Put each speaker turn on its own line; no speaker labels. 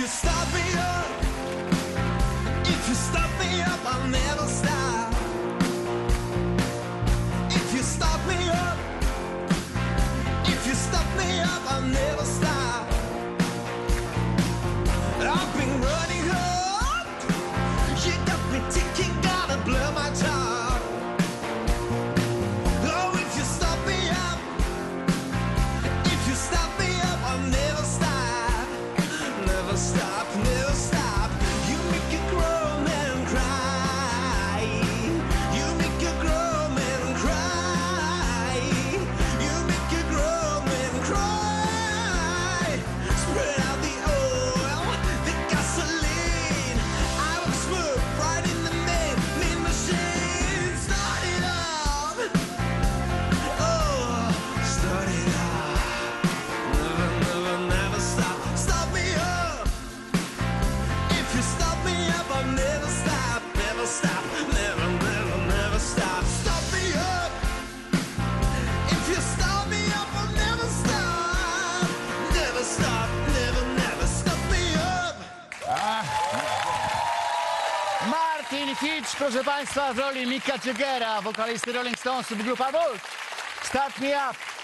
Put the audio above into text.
you stop me up, if you stop me up, I'll never stop. If you stop me up, if you stop me up, I'll never stop. I've been running up, you got me ticking, gotta blow my top. Stop,
Martin Fitch, proszę Państwa, w roli Micka Jaggera, wokalisty Rolling Stonesów, grupa Volt. Start me up.